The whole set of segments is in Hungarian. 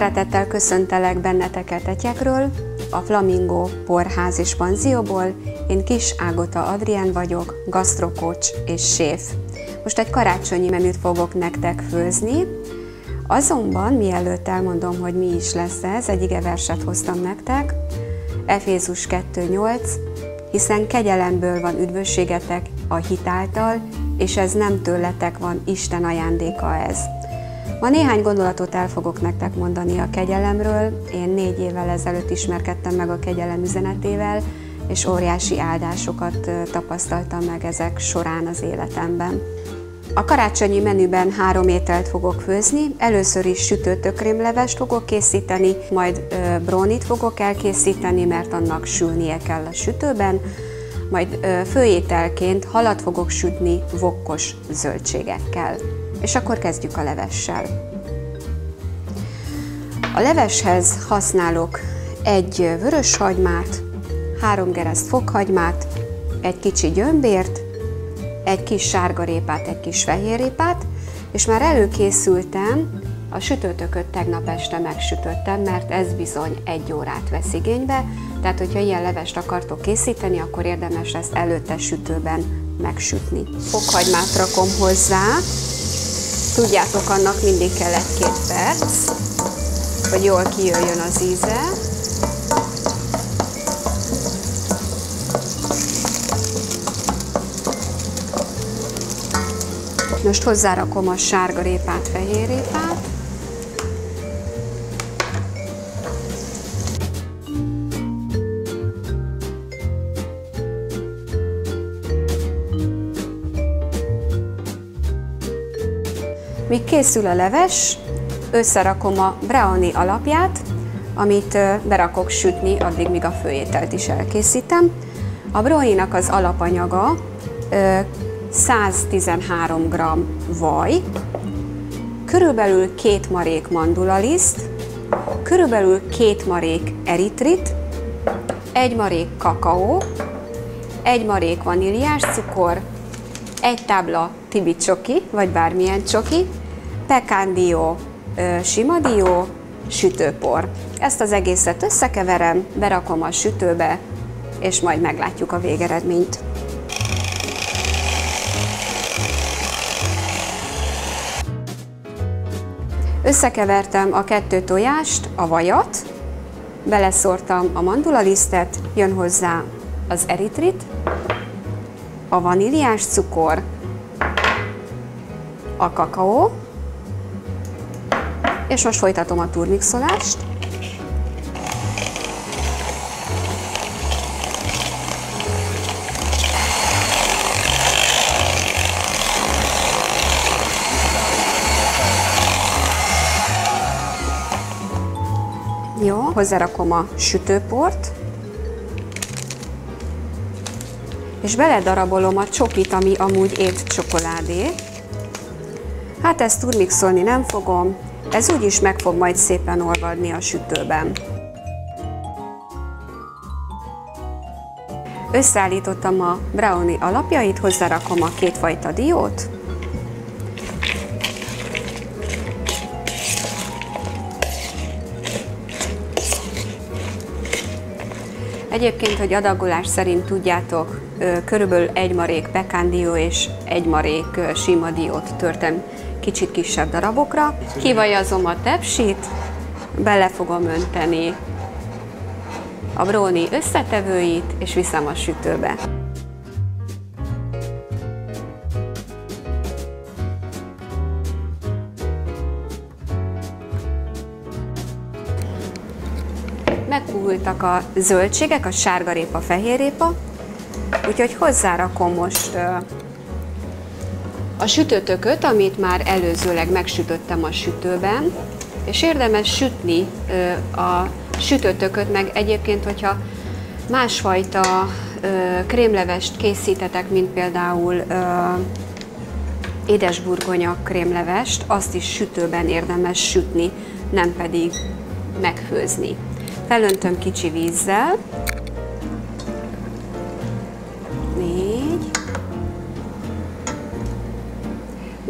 Szeretettel köszöntelek benneteket Etyekről, a Flamingo Porház és Panzióból. Én Kis Ágota Adrián vagyok, gasztrokocs és séf. Most egy karácsonyi menüt fogok nektek főzni, azonban mielőtt elmondom, hogy mi is lesz ez, egy ige verset hoztam nektek, Efézus 2.8, hiszen kegyelemből van üdvösségetek a hitáltal, és ez nem tőletek van, Isten ajándéka ez. Ma néhány gondolatot el fogok nektek mondani a kegyelemről. Én négy évvel ezelőtt ismerkedtem meg a kegyelem üzenetével, és óriási áldásokat tapasztaltam meg ezek során az életemben. A karácsonyi menüben három ételt fogok főzni. Először is sütőtökrémlevest fogok készíteni, majd brónit fogok elkészíteni, mert annak sülnie kell a sütőben, majd főételként halat fogok sütni vokkos zöldségekkel. És akkor kezdjük a levessel. A leveshez használok egy vörös hagymát, három gereszt fokhagymát, egy kicsi gyömbért, egy kis sárgarépát, egy kis fehérrépát, és már előkészültem, a sütőtököt tegnap este megsütöttem, mert ez bizony egy órát vesz igénybe, tehát hogyha ilyen levest akartok készíteni, akkor érdemes ezt előtte sütőben megsütni. Fokhagymát rakom hozzá, Tudjátok, annak mindig kell egy-két perc, hogy jól kijöjjön az íze. Most hozzárakom a sárga répát, Míg készül a leves, összerakom a brownie alapját, amit berakok sütni, addig, míg a főételt is elkészítem. A brownie-nak az alapanyaga 113 g vaj, körülbelül két marék mandulaliszt, körülbelül két marék eritrit, egy marék kakaó, egy marék vaníliás cukor, egy tábla tibi csoki, vagy bármilyen csoki, pekándió, sima dió, sütőpor. Ezt az egészet összekeverem, berakom a sütőbe, és majd meglátjuk a végeredményt. Összekevertem a kettő tojást, a vajat, beleszórtam a mandulalisztet, jön hozzá az eritrit, a vaníliás cukor, a kakaó, és most folytatom a turmixolást. Jó, hozzárakom a sütőport, és beledarabolom a csokit, ami amúgy ét csokoládé. Hát ezt turmixolni nem fogom, ez úgyis meg fog majd szépen olvadni a sütőben. Összeállítottam a brownie alapjait, hozzárakom a kétfajta diót, Egyébként, hogy adagolás szerint tudjátok, körülbelül egy marék pekándió és egy marék sima diót törtem kicsit kisebb darabokra. Kivajazom a tepsit, bele fogom önteni a bróni összetevőit, és viszem a sütőbe. Megpuhultak a zöldségek, a sárgarépa, fehérrépa, úgyhogy hozzárakom most a sütőtököt, amit már előzőleg megsütöttem a sütőben, és érdemes sütni a sütőtököt, meg egyébként, hogyha másfajta krémlevest készítetek, mint például édesburgonya krémlevest, azt is sütőben érdemes sütni, nem pedig megfőzni. Felöntöm kicsi vízzel,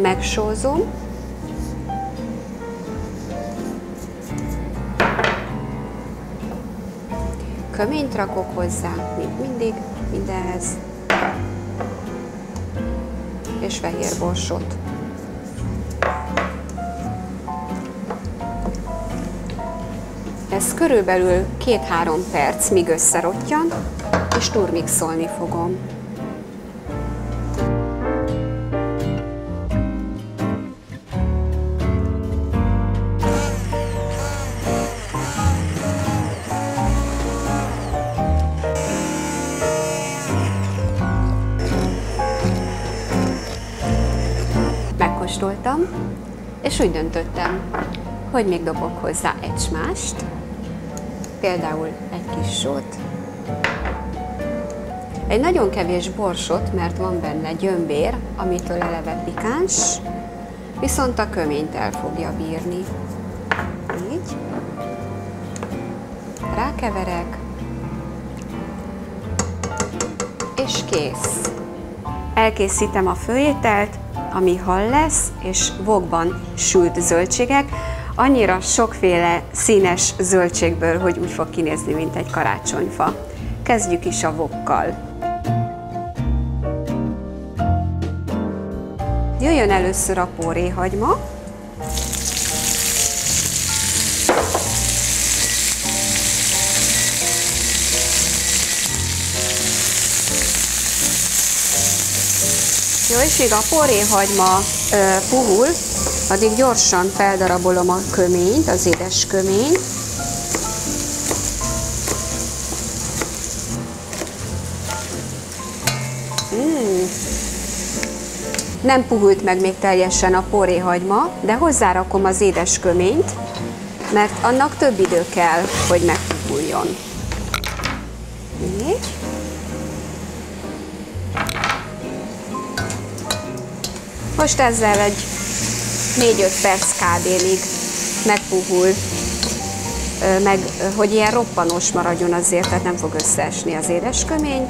megsózom, köményt rakok hozzá, mint mindig, mindenhez, és fehér borsot. Ez körülbelül 2-3 perc, míg összerottyan, és turmixolni fogom. Megkóstoltam, és úgy döntöttem, hogy még dobok hozzá egy smást, például egy kis sót, egy nagyon kevés borsot, mert van benne gyömbér, amitől eleve pikáns, viszont a köményt el fogja bírni. Így. Rákeverek, és kész. Elkészítem a főételt, ami hal lesz, és vokban sült zöldségek, annyira sokféle színes zöldségből, hogy úgy fog kinézni, mint egy karácsonyfa. Kezdjük is a vokkal. Jöjjön először a póréhagyma, Jó, és még a poréhagyma ö, puhul, addig gyorsan feldarabolom a köményt, az édes köményt. Mm. Nem puhult meg még teljesen a poréhagyma, de hozzárakom az édes köményt, mert annak több idő kell, hogy megpuhuljon. Most ezzel egy 4-5 perc kb-ig megpuhul, meg hogy ilyen roppanós maradjon azért, tehát nem fog összeesni az édeskömény.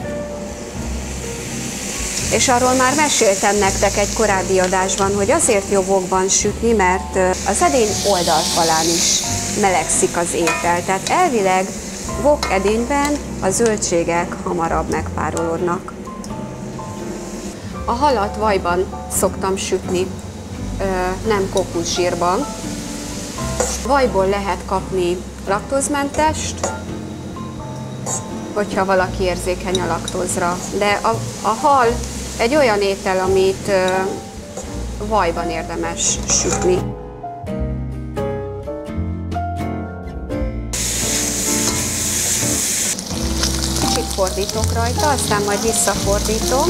És arról már meséltem nektek egy korábbi adásban, hogy azért jó vokban sütni, mert az edény oldalfalán is melegszik az étel. Tehát elvileg vok edényben a zöldségek hamarabb megpárolódnak. A halat vajban szoktam sütni, nem kokuszsírban. Vajból lehet kapni laktózmentest, hogyha valaki érzékeny a laktózra. De a, a hal egy olyan étel, amit vajban érdemes sütni. Kicsit fordítok rajta, aztán majd visszafordítom.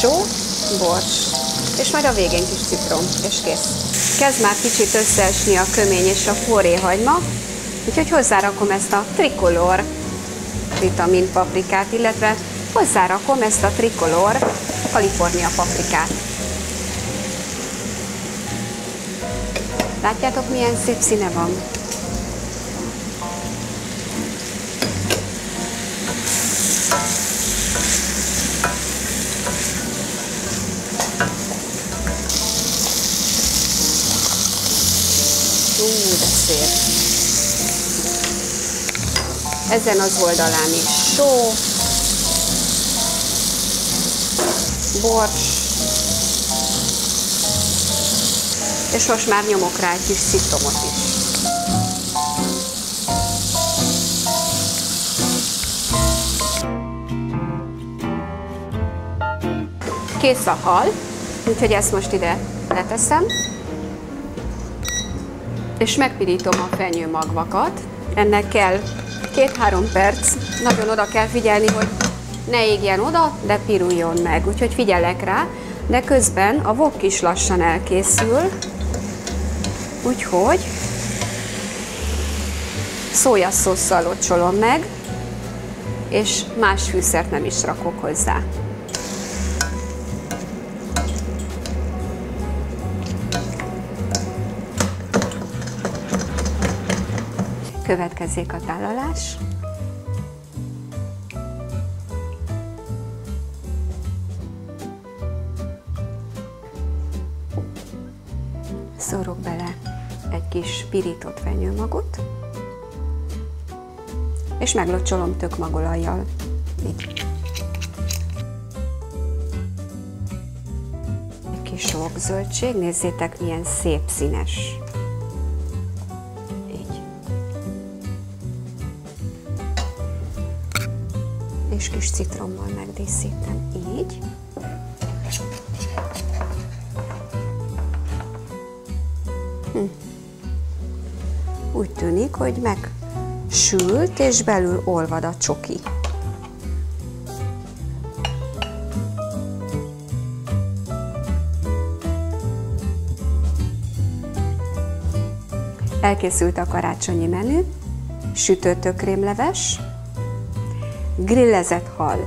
Só, bors, és majd a végén kis citrom, és kész. Kezd már kicsit összeesni a kömény és a forréhagyma, úgyhogy hozzárakom ezt a trikolor vitamin paprikát, illetve hozzárakom ezt a trikolor California paprikát. Látjátok, milyen szép színe van? Szép. Ezen az oldalán is só, bors, és most már nyomok rá egy kis citromot is. Kész a hal, úgyhogy ezt most ide leteszem és megpirítom a fenyőmagvakat. Ennek kell 2-3 perc, nagyon oda kell figyelni, hogy ne égjen oda, de piruljon meg, úgyhogy figyelek rá, de közben a vok is lassan elkészül, úgyhogy szójaszósszal locsolom meg, és más fűszert nem is rakok hozzá. Következzék a tálalás. Szorok bele egy kis pirított fenyőmagot, és meglocsolom tök magolajjal. Így. Egy kis sok zöldség, nézzétek milyen szép színes. És kis citrommal megdíszítem, így. Hm. Úgy tűnik, hogy megsült, és belül olvad a csoki. Elkészült a karácsonyi menü, sütött ökrémleves, grillezett hal,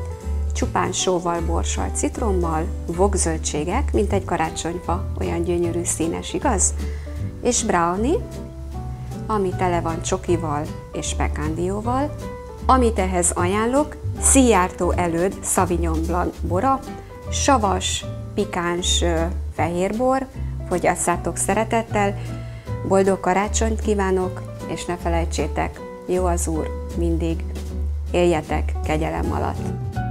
csupán sóval, borssal, citrommal, vogzöldségek, mint egy karácsonyfa, olyan gyönyörű színes, igaz? És brownie, ami tele van csokival és pekándióval, amit ehhez ajánlok, szijjártó előd Sauvignon Blanc bora, savas, pikáns fehérbor, fogyasszátok szeretettel, boldog karácsonyt kívánok, és ne felejtsétek, jó az Úr mindig, éljetek kegyelem alatt!